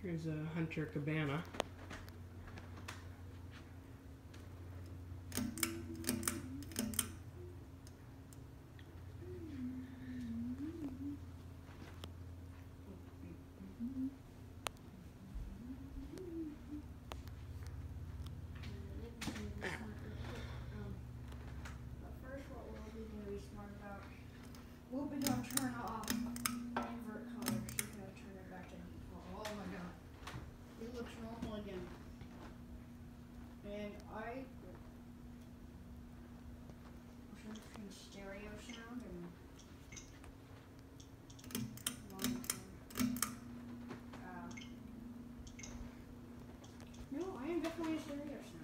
Here's a Hunter Cabana. looks normal again. And I between stereo sound and uh, no, I am definitely a stereo sound.